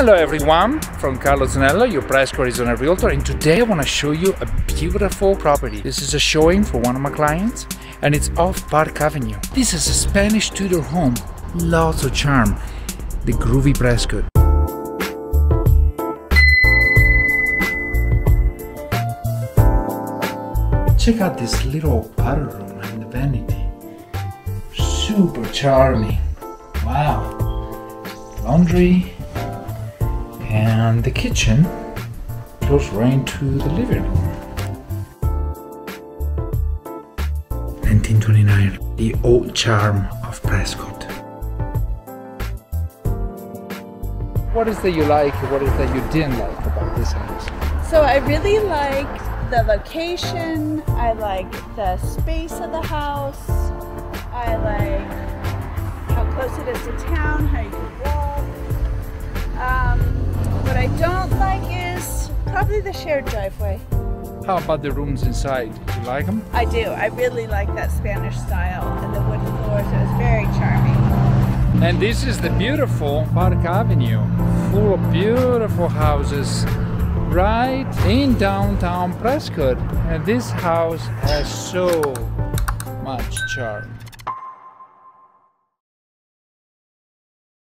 Hello everyone, from Carlos Zanella, your Prescott Arizona Realtor, and today I want to show you a beautiful property. This is a showing for one of my clients, and it's off Park Avenue. This is a Spanish Tudor home, lots of charm, the groovy Prescott. Check out this little powder room and the vanity. Super charming. Wow. Laundry and the kitchen goes right into the living room. 1929, the old charm of Prescott. What is that you like? What is that you didn't like about this house? So I really like the location. I like the space of the house. I like probably the shared driveway. How about the rooms inside? Do you like them? I do. I really like that Spanish style and the wood floors. It was very charming. And this is the beautiful Park Avenue, full of beautiful houses right in downtown Prescott. And this house has so much charm.